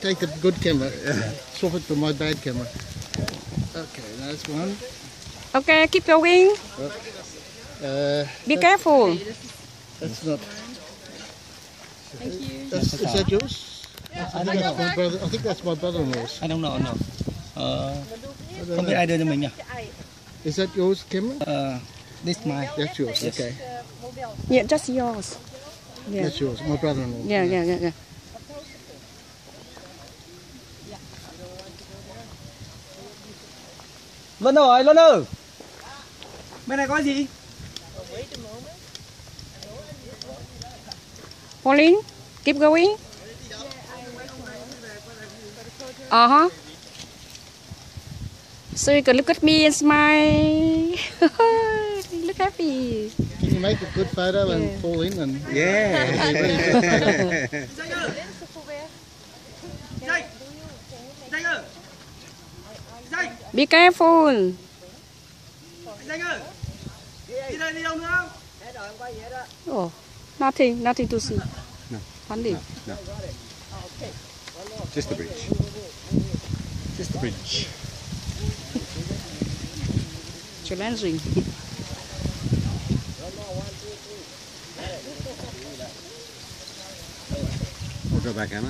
take the good camera. Swap it for my bad camera. Okay, that's one. Okay, keep going. Uh, Be careful. that's not. Thank you. That's, is that yours? I think that's my brother. I think that's my brother-in-law's. I don't know, no. Ờ, không biết ai đưa cho mình nhỉ? Is that yours camera? Ờ, this mine. That's yours. Yes. Okay, Yeah, just yours. Yeah. that's yours. My brother-in-law. Yeah, yeah, yeah, yeah. Luân ơi, Luân ơi. Bên này có gì? Pauline, keep going. Uh huh. So you can look at me and smile. look happy. Can you make a good photo Yeah. and fall in and? Yeah. Be careful. Oh, nothing, nothing to see. No. Funny. No. Just the bridge. Just the bridge. Challenging. We'll go back, Emma.